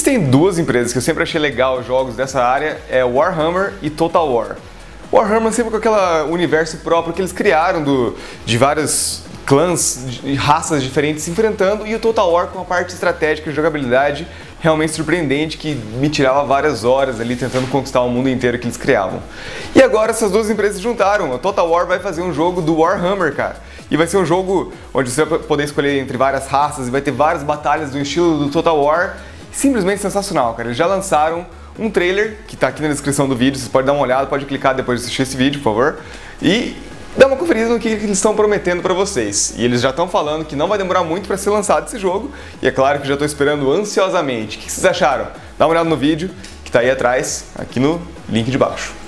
Existem duas empresas que eu sempre achei legal jogos dessa área, é Warhammer e Total War. Warhammer sempre com aquele universo próprio que eles criaram do, de vários clãs e raças diferentes se enfrentando e o Total War com a parte estratégica e jogabilidade realmente surpreendente que me tirava várias horas ali tentando conquistar o mundo inteiro que eles criavam. E agora essas duas empresas se juntaram. A Total War vai fazer um jogo do Warhammer, cara. E vai ser um jogo onde você vai poder escolher entre várias raças e vai ter várias batalhas do estilo do Total War. Simplesmente sensacional, cara. Eles já lançaram um trailer que está aqui na descrição do vídeo, você pode dar uma olhada, pode clicar depois de assistir esse vídeo, por favor. E dá uma conferida no que eles estão prometendo para vocês. E eles já estão falando que não vai demorar muito para ser lançado esse jogo, e é claro que já estou esperando ansiosamente. O que vocês acharam? Dá uma olhada no vídeo que está aí atrás, aqui no link de baixo.